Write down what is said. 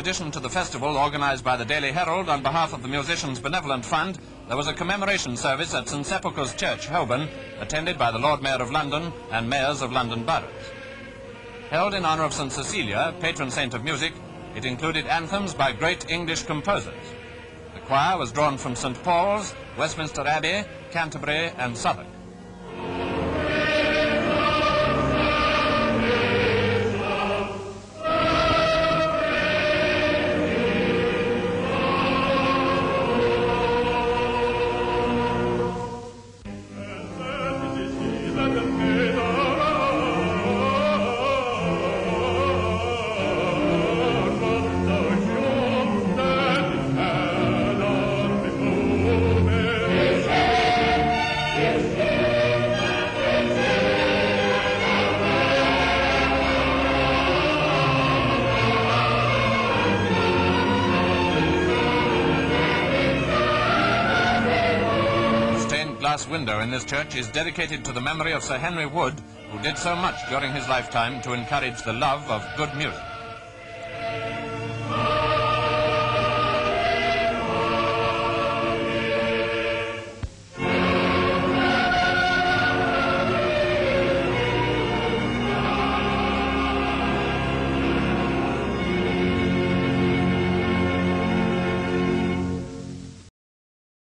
addition to the festival organized by the Daily Herald on behalf of the Musicians Benevolent Fund, there was a commemoration service at St Sepulchre's Church, Holborn, attended by the Lord Mayor of London and mayors of London boroughs. Held in honor of St Cecilia, patron saint of music, it included anthems by great English composers. The choir was drawn from St Paul's, Westminster Abbey, Canterbury and Southwark. The glass window in this church is dedicated to the memory of Sir Henry Wood, who did so much during his lifetime to encourage the love of good music.